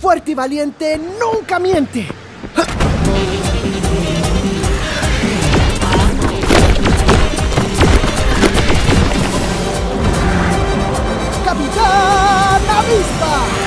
fuerte y valiente nunca miente. Capitán Avispa.